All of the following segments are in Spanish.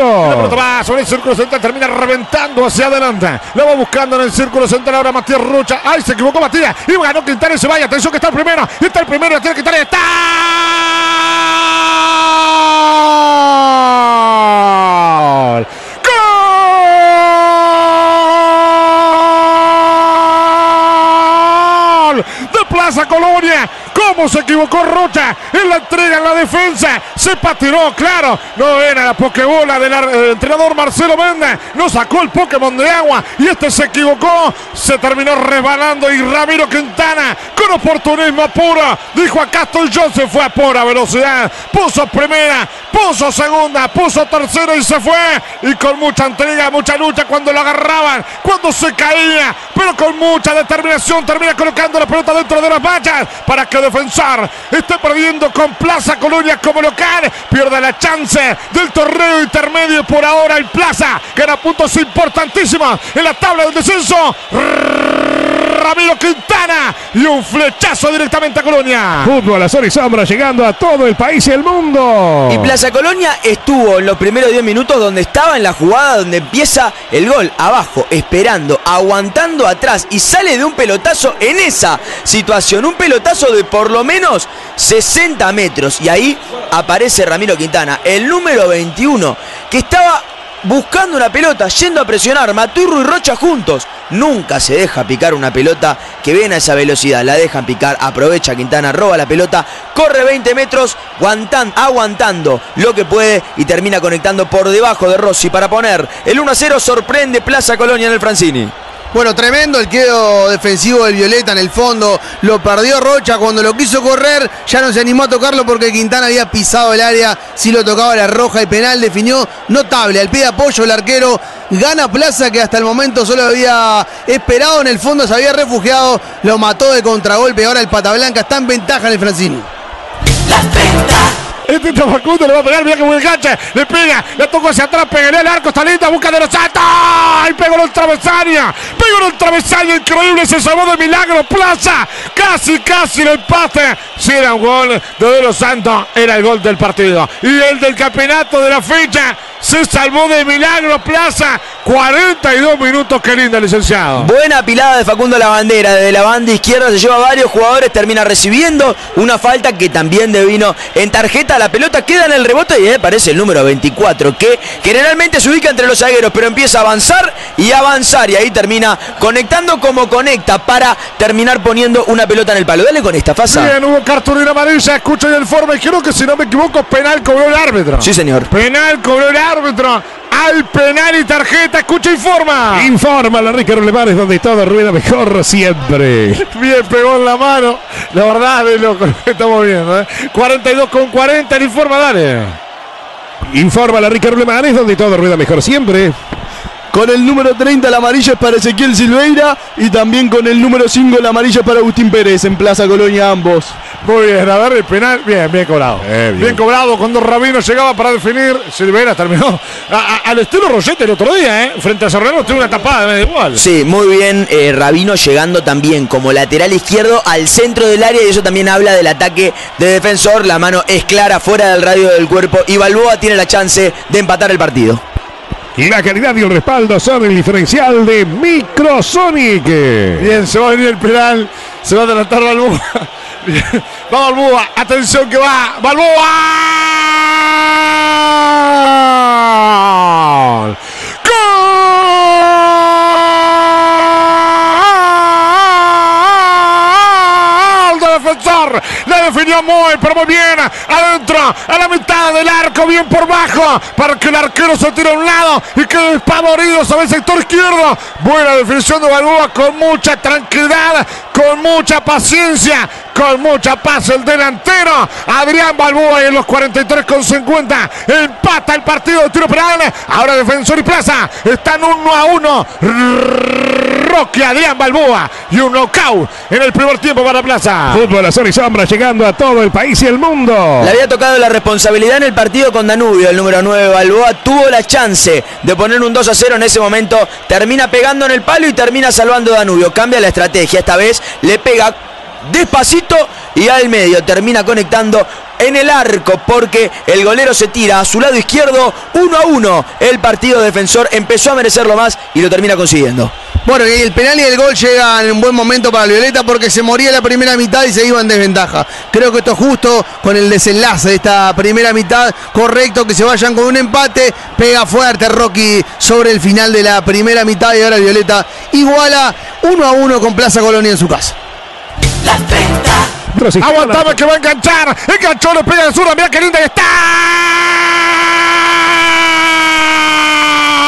La pelota va sobre el círculo central, termina reventando hacia adelante. Lo va buscando en el círculo central ahora Matías Rocha. ¡Ay, se equivocó Matías! Y ganó Quintana y se vaya. Atención que está el primero. Está el primero, tiene Quintana. ¡Está! Plaza Colonia. ¿Cómo se equivocó Rocha en la entrega en la defensa? Se patinó, claro. No era la pokebola del entrenador Marcelo Méndez. No sacó el Pokémon de agua y este se equivocó. Se terminó resbalando y Ramiro Quintana con oportunismo puro. Dijo acá estoy yo, se fue a pura velocidad. Puso primera, puso segunda, puso tercera y se fue. Y con mucha entrega, mucha lucha cuando lo agarraban, cuando se caía, pero con mucha determinación termina colocando la pelota dentro de las vallas para que defensor esté perdiendo con Plaza Colonia como local. Pierde la chance del torneo intermedio por ahora el Plaza. Gana puntos importantísimos en la tabla del descenso. Ramiro Quintana y un flechazo directamente a Colonia. Fútbol a sol y sombra llegando a todo el país y el mundo. Y Plaza Colonia estuvo en los primeros 10 minutos donde estaba en la jugada donde empieza el gol, abajo, esperando, aguantando atrás y sale de un pelotazo en esa situación, un pelotazo de por lo menos 60 metros y ahí aparece Ramiro Quintana, el número 21, que estaba buscando una pelota, yendo a presionar, Maturro y Rocha juntos. Nunca se deja picar una pelota que viene a esa velocidad, la dejan picar, aprovecha Quintana, roba la pelota, corre 20 metros, aguantan, aguantando lo que puede y termina conectando por debajo de Rossi para poner el 1 0, sorprende Plaza Colonia en el Francini. Bueno, tremendo el quedo defensivo del Violeta en el fondo. Lo perdió Rocha cuando lo quiso correr. Ya no se animó a tocarlo porque Quintana había pisado el área. Si lo tocaba la roja y penal. Definió notable. Al pie de apoyo el arquero gana Plaza que hasta el momento solo había esperado. En el fondo se había refugiado. Lo mató de contragolpe. Ahora el Pata Blanca está en ventaja en el Francini. Este Facundo le va a pegar, mira que buen enganche. Le pega, le toca hacia atrás, pegaría el arco, está linda, busca de los saltos. ¡Ay! Pegó en el travesaño. Pegó en el travesaño, increíble, se salvó de milagro. Plaza, casi, casi el empate. Si era un gol de De los Santos, era el gol del partido. Y el del campeonato de la fecha. Se salvó de milagro Plaza. 42 minutos, qué linda, licenciado. Buena pilada de Facundo La Bandera. Desde la banda izquierda se lleva varios jugadores. Termina recibiendo una falta que también devino en tarjeta. La pelota queda en el rebote y ahí aparece el número 24. Que generalmente se ubica entre los zagueros. Pero empieza a avanzar y avanzar. Y ahí termina conectando como conecta para terminar poniendo una pelota en el palo. Dale con esta fase. Bien, hubo cartulina amarilla. Escucho el informe. Creo que si no me equivoco, penal cobró el árbitro. Sí, señor. Penal cobró el árbitro. Al penal y tarjeta. Escucha, informa. Informa la Rica donde todo rueda mejor siempre. Bien, pegó en la mano. La verdad, de loco, lo que estamos viendo. ¿eh? 42 con 40. El informa, dale. Informa la Rica donde todo rueda mejor siempre. Con el número 30 la amarilla es para Ezequiel Silveira y también con el número 5 la amarilla para Agustín Pérez en Plaza Colonia ambos. Muy bien, a ver el penal. Bien, bien cobrado. Eh, bien. bien. cobrado. Cuando Rabino llegaba para definir, Silveira terminó a- a- al estilo Rosete el otro día, ¿eh? Frente a Serrano tuvo una tapada, me da igual. Sí, muy bien. eh, Rabino llegando también como lateral izquierdo al centro del área y eso también habla del ataque de defensor. La mano es clara fuera del radio del cuerpo y Balboa tiene la chance de empatar el partido. La calidad y el respaldo son el diferencial de Microsonic. Bien, se va a venir el penal. Se va a adelantar Balboa. Va Balboa. Atención que va. Balboa. Definió muy, pero muy bien. Adentro, a la mitad del arco, bien por bajo. Para que el arquero se tire a un lado y quede despavorido sobre el sector izquierdo. Buena definición de Balboa con mucha tranquilidad, con mucha paciencia, con mucha paz el delantero. Adrián Balboa y en los 43 con 50 empata el partido de tiro penal. Ahora defensor y plaza están uno a uno. Roque Adrián Balboa y un knockout en el primer tiempo para Plaza. Fútbol a sol y sombra llegando a todo el país y el mundo. Le había tocado la responsabilidad en el partido con Danubio, el número 9 Balboa tuvo la chance de poner un 2 a 0 en ese momento, termina pegando en el palo y termina salvando a Danubio, cambia la estrategia, esta vez le pega despacito y al medio. Termina conectando en el arco porque el golero se tira a su lado izquierdo 1 a 1. El partido defensor empezó a merecerlo más y lo termina consiguiendo. Bueno, y el penal y el gol llegan en un buen momento para el Violeta porque se moría la primera mitad y se iba en desventaja. Creo que esto es justo con el desenlace de esta primera mitad. Correcto que se vayan con un empate. Pega fuerte Rocky sobre el final de la primera mitad y ahora el Violeta iguala 1 a 1 con Plaza Colonia en su casa. Aguantame que va a enganchar. Enganchó, le pega de zurda. Mira qué linda que está.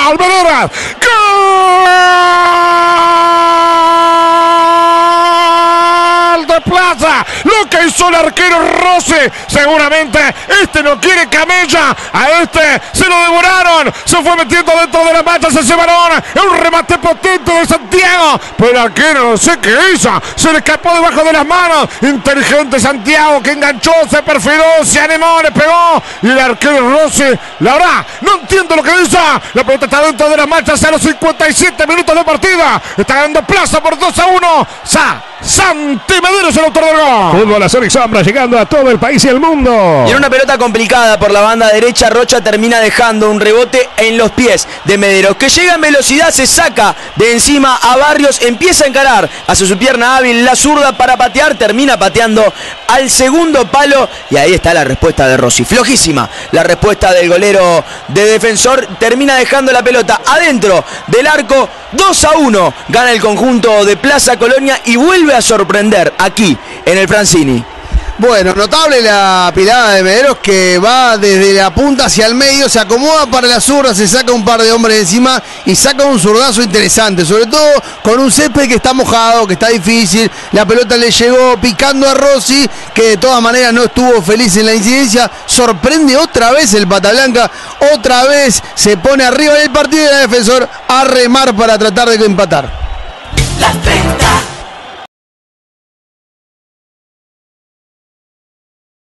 Alvarado. Gol Hizo el arquero Rossi. Seguramente este no quiere camella. A este se lo devoraron. Se fue metiendo dentro de la mancha ese balón. Es un remate potente de Santiago. Pero el arquero no sé qué hizo. Se le escapó debajo de las manos. Inteligente Santiago que enganchó, se perfiló, se animó, le pegó. Y el arquero Rossi, la verdad, no entiendo lo que dice. La pelota está dentro de las manchas a los 57 minutos de partida. Está ganando plaza por 2 a 1. Sa Santi Medeiros el autor del gol. Y llegando a todo el país y el mundo. Y en una pelota complicada por la banda derecha, Rocha termina dejando un rebote en los pies de Mederos, que llega en velocidad, se saca de encima a Barrios, empieza a encarar hacia su pierna hábil, la zurda para patear, termina pateando al segundo palo y ahí está la respuesta de Rossi. Flojísima la respuesta del golero de defensor, termina dejando la pelota adentro del arco, 2 a 1, gana el conjunto de Plaza Colonia y vuelve a sorprender aquí en el Francini. Bueno, notable la pilada de Mederos que va desde la punta hacia el medio, se acomoda para la zurda, se saca un par de hombres encima y saca un zurdazo interesante, sobre todo con un césped que está mojado, que está difícil. La pelota le llegó picando a Rossi, que de todas maneras no estuvo feliz en la incidencia. Sorprende otra vez el Pata Blanca, otra vez se pone arriba del partido y el defensor a remar para tratar de empatar. La 30